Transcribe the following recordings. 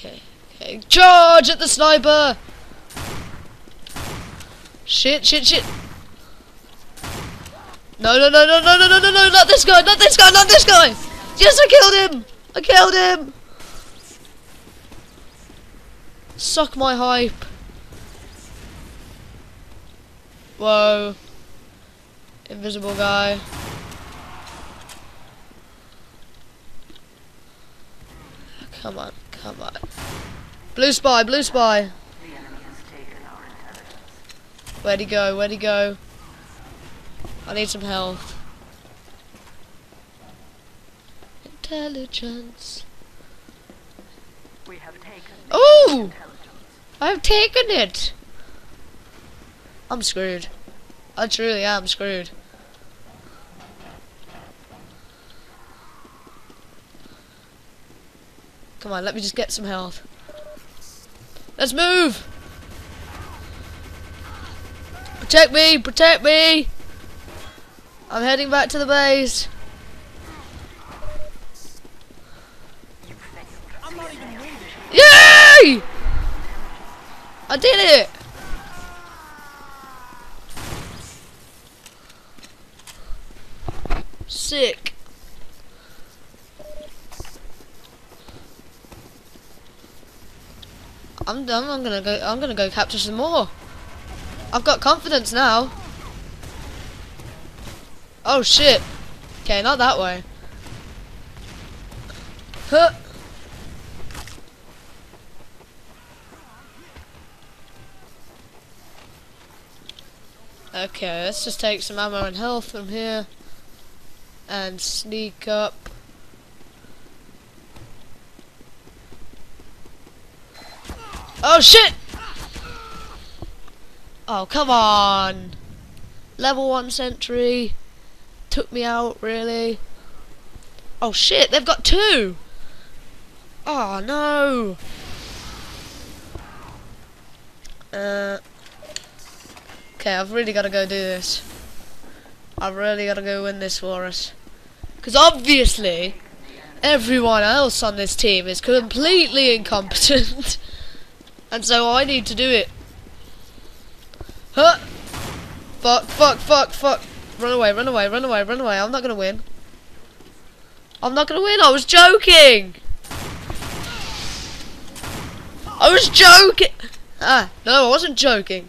Okay, okay. Charge at the sniper! Shit, shit, shit. No, no, no, no, no, no, no, no, no, not this guy, not this guy, not this guy! Yes, I killed him! I killed him! Suck my hype. Whoa. Invisible guy. Come on, come on. Blue spy, blue spy. Where'd he go? Where'd he go? I need some health. Intelligence. We have taken Oh! I've taken it! I'm screwed. I truly am screwed. Come on, let me just get some health. Let's move! Protect me! Protect me! I'm heading back to the base. Yay! I did it! Sick. I'm gonna go. I'm gonna go capture some more. I've got confidence now. Oh shit. Okay, not that way. Huh. Okay, let's just take some ammo and health from here. And sneak up. Oh shit! Oh, come on! Level 1 sentry. Took me out, really. Oh shit, they've got two! Oh no! Uh, okay, I've really got to go do this. I've really got to go win this for us. Because obviously, everyone else on this team is completely incompetent. and so I need to do it. Huh! Fuck, fuck, fuck, fuck. Run away, run away, run away, run away. I'm not to win. I'm not to win. I was joking. I was joking. Ah, no, I wasn't joking.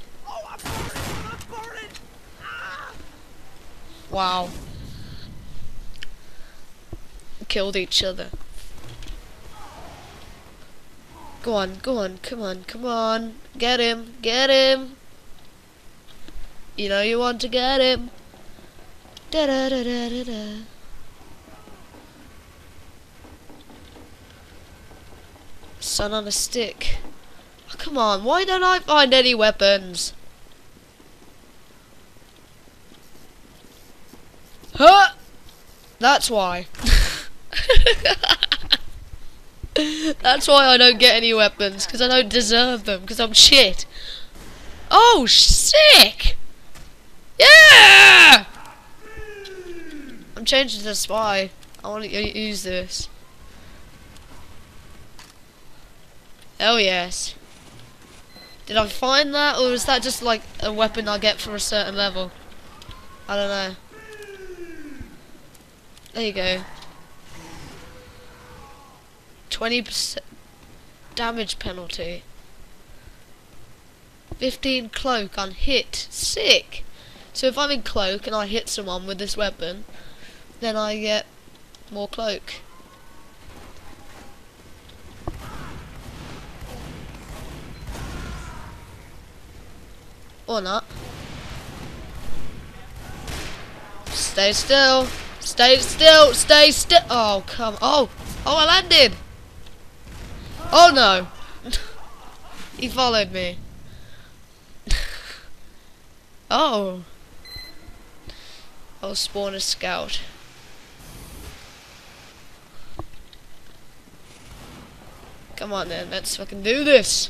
Wow. Killed each other. Go on, go on, come on, come on. Get him, get him. You know you want to get him. Da da da da da da. Sun-on-a-Stick. Oh, come on, why don't I find any weapons? Huh! That's why. That's why I don't get any weapons, because I don't deserve them, because I'm shit. Oh, sick! Yeah! I'm changing to spy. I want to use this. Oh yes. Did I find that, or is that just like a weapon I get for a certain level? I don't know. There you go. 20% damage penalty. 15 cloak on hit. Sick! So if I'm in cloak and I hit someone with this weapon, then I get more cloak. Or not. Stay still. Stay still. Stay still. Oh, come. Oh. Oh, I landed. Oh, no. he followed me. oh. I'll spawn a scout. Come on then, let's fucking do this.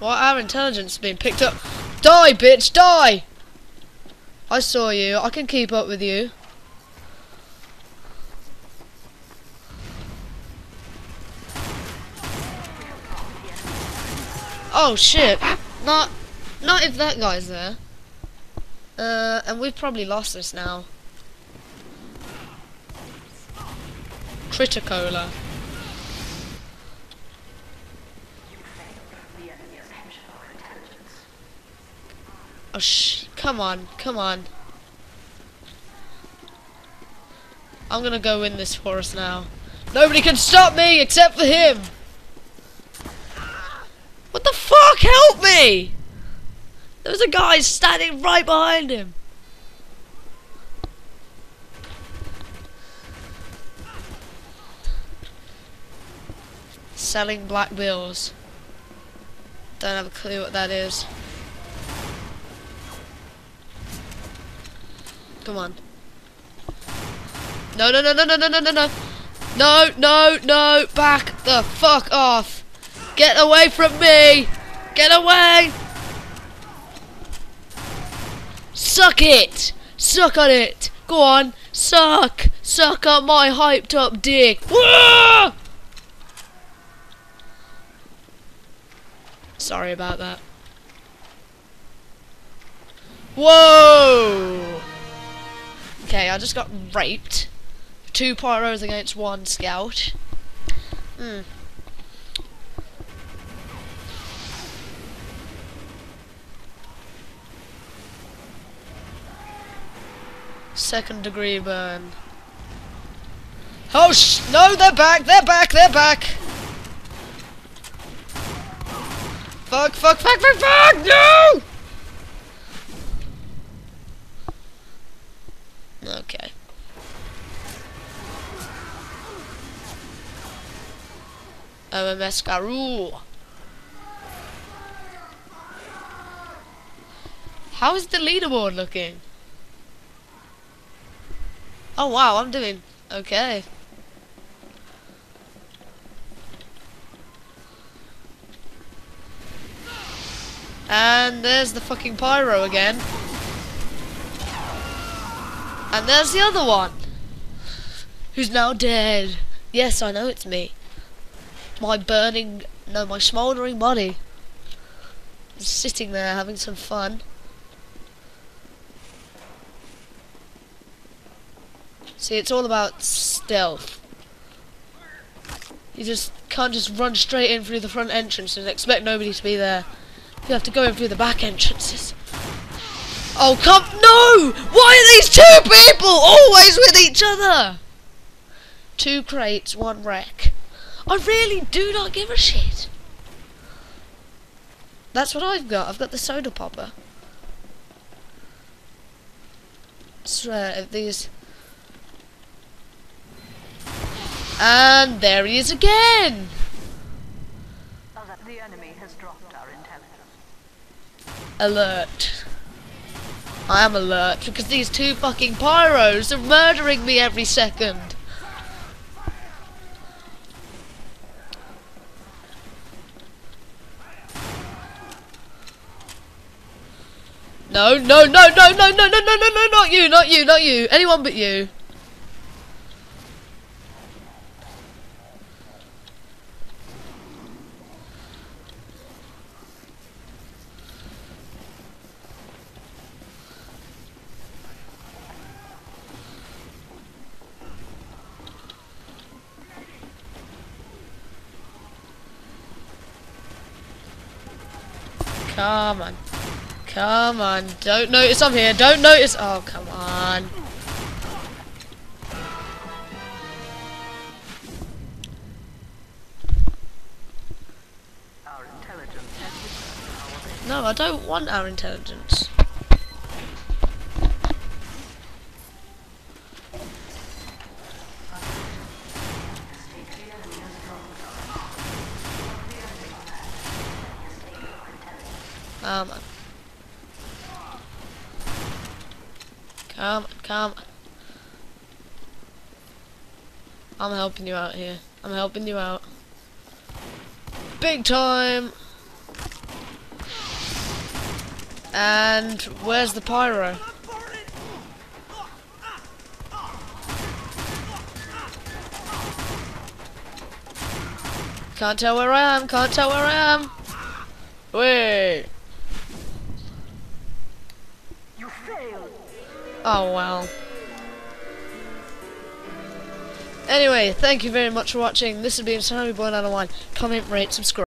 Why our intelligence being picked up? Die, bitch, die! I saw you. I can keep up with you. Oh shit! Not, not if that guy's there. Uh, and we've probably lost this now. Crit-a-Cola. Oh sh! Come on, come on. I'm gonna go win this for us now. Nobody can stop me except for him. What the fuck? Help me! There was a guy standing right behind him. Selling black bills. Don't have a clue what that is. Come on. No, no, no, no, no, no, no, no, no. No, no, no. Back the fuck off. Get away from me. Get away. Suck it. Suck on it. Go on. Suck. Suck on my hyped up dick. Sorry about that. Whoa! Okay, I just got raped. Two pyros against one scout. Hmm. Second degree burn. Oh sh! No, they're back! They're back! They're back! Fuck! Fuck! Fuck! Fuck! Fuck! No! Okay. OMS Garou. How is the leaderboard looking? Oh wow, I'm doing okay. And there's the fucking pyro again. And there's the other one. Who's now dead. Yes, I know it's me. My burning, no, my smouldering body. sitting there having some fun. See, it's all about stealth. You just can't just run straight in through the front entrance and expect nobody to be there. You have to go in through the back entrances. Oh, come, no! Why are these two people always with each other? Two crates, one wreck. I really do not give a shit. That's what I've got. I've got the soda popper. Swear, if these... And there he is again! The enemy has dropped our intelligence. Alert. I am alert because these two fucking pyros are murdering me every second. No, no, no, no, no, no, no, no, no, no, not you, not you, not you. Anyone but you. Come on. Come on. Don't notice I'm here. Don't notice. Oh, come on. Our intelligence has returned our base. No, I don't want our intelligence. Come on. Come on, come on. I'm helping you out here. I'm helping you out. Big time! And where's the pyro? Can't tell where I am, can't tell where I am. Wait. You failed. Oh well. Anyway, thank you very much for watching. This has been Sammy Boy 901. Comment, rate, subscribe.